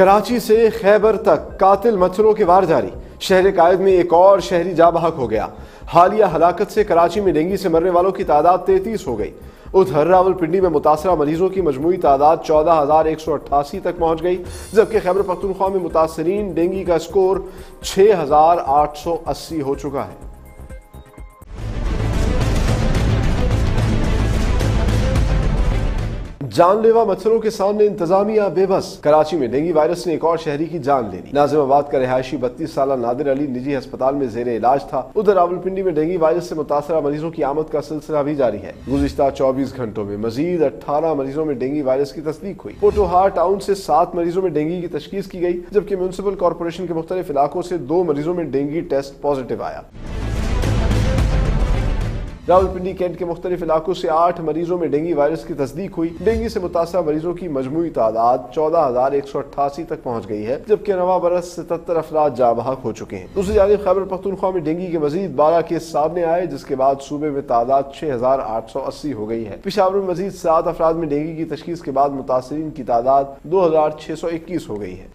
کراچی سے خیبر تک قاتل مچھروں کے وار جاری۔ شہر قائد میں ایک اور شہری جا بحق ہو گیا۔ حالیہ ہلاکت سے کراچی میں ڈینگی سے مرنے والوں کی تعداد تینتیس ہو گئی۔ ادھر راول پنڈی میں متاثرہ مریضوں کی مجموعی تعداد چودہ ہزار ایک سو اٹھاسی تک پہنچ گئی، جبکہ خیبر پختونخوا میں متاثرین ڈینگی کا سکور چھ ہزار آٹھ سو اسی ہو چکا ہے۔ جان لیوا مچھروں کے سامنے انتظامیہ بے بس۔ کراچی میں ڈینگی وائرس نے ایک اور شہری کی جان لے لی۔ ناظم آباد کا رہائشی بتیس سالہ نادر علی نجی ہسپتال میں زیر علاج تھا۔ ادھر راول پنڈی میں ڈینگی وائرس سے متاثرہ مریضوں کی آمد کا سلسلہ بھی جاری ہے۔ گزشتہ چوبیس گھنٹوں میں مزید اٹھارہ مریضوں میں ڈینگی وائرس کی تصدیق ہوئی۔ پوٹوہار ٹاؤن سے سات مریضوں میں ڈینگی کی تشخیص کی گئی، جبکہ میونسپل کارپوریشن کے مختلف علاقوں سے دو مریضوں میں ڈینگی ٹیسٹ پازیٹیو آیا۔ راول پنڈی کینٹ کے مختلف علاقوں سے آٹھ مریضوں میں ڈینگی وائرس کی تصدیق ہوئی۔ ڈینگی سے متاثرہ مریضوں کی مجموعی تعداد چودہ ہزار ایک سو اٹھاسی تک پہنچ گئی ہے، جبکہ نواں برس ستتر افراد جا بحق ہو چکے ہیں۔ دوسری جانب خیبر پختونخوا میں ڈینگی کے مزید بارہ کیس سامنے آئے، جس کے بعد صوبے میں تعداد چھ ہزار آٹھ سو اسی ہو گئی ہے۔ پشاور میں مزید سات افراد میں ڈینگی کی تشخیص کے بعد متاثرین کی تعداد دو ہزار چھ سو اکیس ہو گئی ہے۔